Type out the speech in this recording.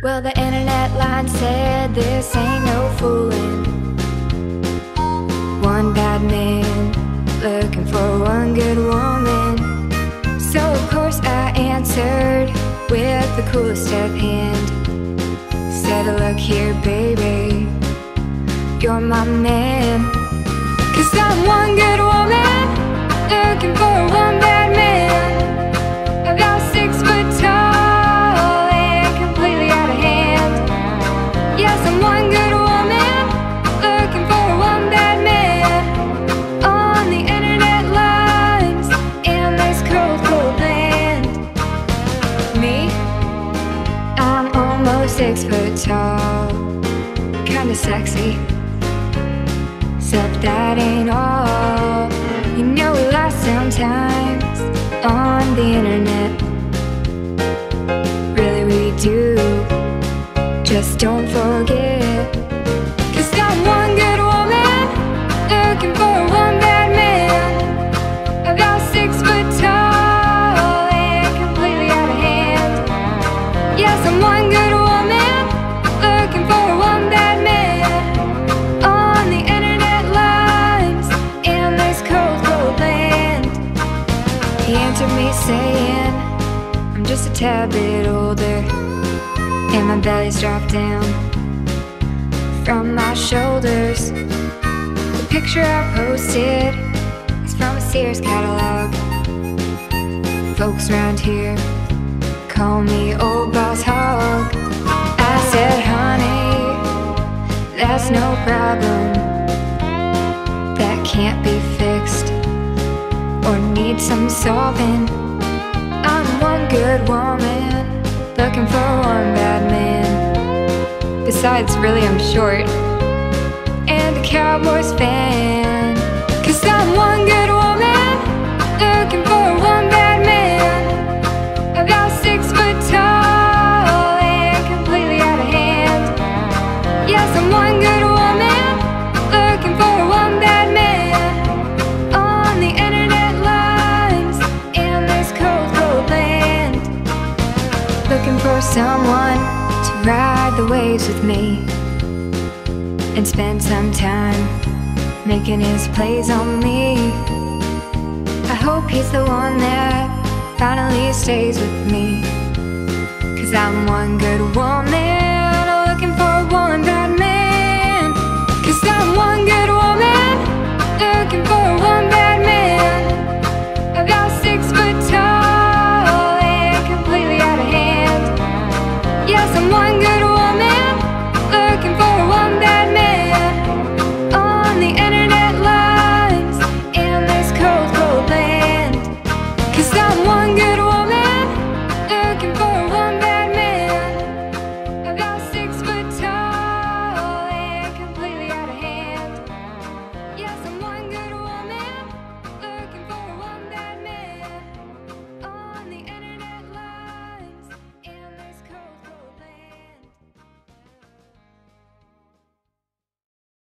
Well, the internet line said this ain't no fooling. One bad man looking for one good woman. So, of course, I answered with the coolest of hand. Said, Look here, baby, you're my man. Cause I'm one good six foot tall, kinda sexy. Except that ain't all. You know we lie sometimes on the internet. Really, we do. Just don't forget. Saying, I'm just a tad bit older, and my belly's dropped down from my shoulders. The picture I posted is from a Sears catalog. Folks around here call me old Boss Hogg. I said, honey, that's no problem. That can't be fixed or need some solving. Good woman looking for one bad man. Besides, really, I'm short and a Cowboys fan. someone to ride the waves with me and spend some time making his plays on me. I hope he's the one that finally stays with me. Cause I'm one good woman looking for one bad man. Cause I'm one good woman looking for one bad man.